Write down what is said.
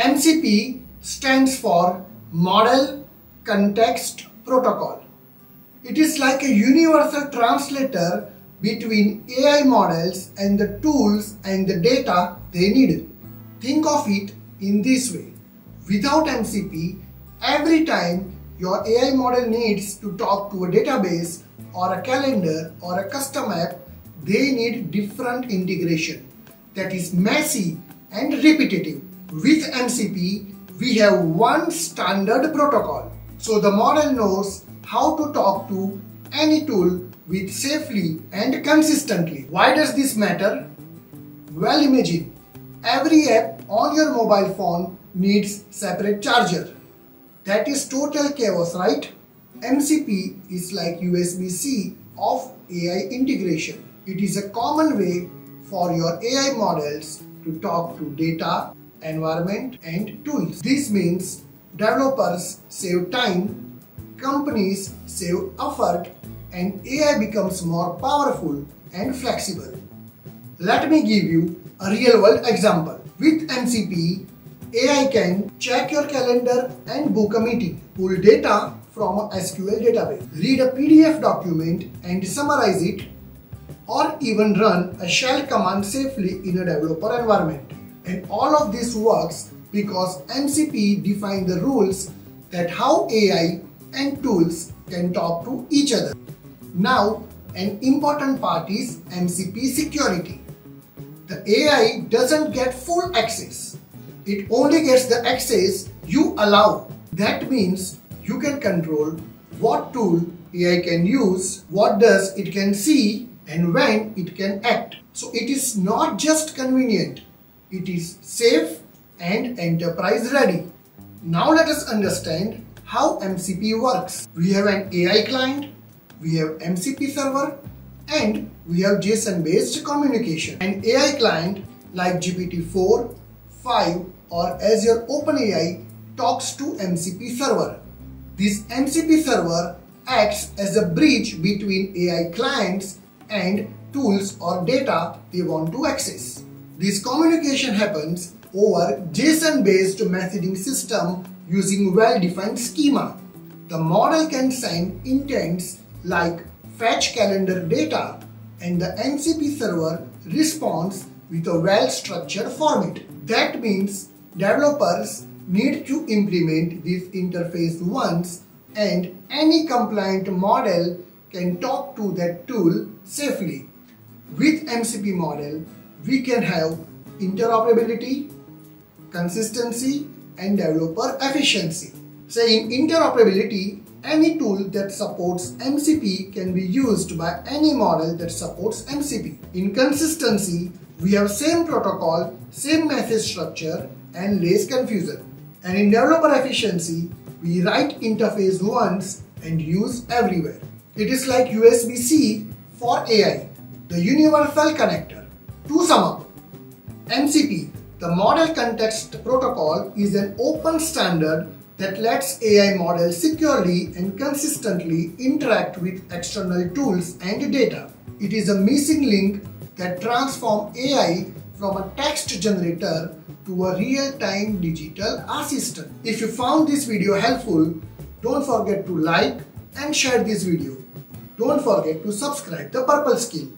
MCP stands for Model Context Protocol. It is like a universal translator between AI models and the tools and the data they need. Think of it in this way. Without MCP, every time your AI model needs to talk to a database or a calendar or a custom app, they need different integration that is messy and repetitive. With MCP, we have one standard protocol. So the model knows how to talk to any tool with safely and consistently. Why does this matter? Well imagine, every app on your mobile phone needs separate charger. That is total chaos, right? MCP is like USB-C of AI integration. It is a common way for your AI models to talk to data, environment and tools. This means developers save time, companies save effort and AI becomes more powerful and flexible. Let me give you a real world example. With MCP, AI can check your calendar and book a meeting, pull data from a SQL database, read a PDF document and summarize it, or even run a shell command safely in a developer environment. And all of this works because MCP defines the rules that how AI and tools can talk to each other. Now, an important part is MCP security. The AI doesn't get full access. It only gets the access you allow. That means you can control what tool AI can use, what does it can see and when it can act. So it is not just convenient, it is safe and enterprise ready. Now let us understand how MCP works. We have an AI client, we have MCP server and we have JSON based communication. An AI client like GPT-4, 5 or Azure OpenAI talks to MCP server. This MCP server acts as a bridge between AI clients and tools or data they want to access. This communication happens over JSON based messaging system using well-defined schema. The model can send intents like fetch calendar data and the MCP server responds with a well-structured format. That means developers need to implement this interface once and any compliant model can talk to that tool safely. With MCP model, we can have interoperability, consistency and developer efficiency. So in interoperability, any tool that supports MCP can be used by any model that supports MCP. In consistency, we have same protocol, same message structure and less confusion. And in developer efficiency, we write interface once and use everywhere. It is like USB-C for AI, the universal connector. To sum up, MCP, the Model Context Protocol is an open standard that lets AI models securely and consistently interact with external tools and data. It is a missing link that transforms AI from a text generator to a real-time digital assistant. If you found this video helpful, don't forget to like and share this video. Don't forget to subscribe the Purple Skill.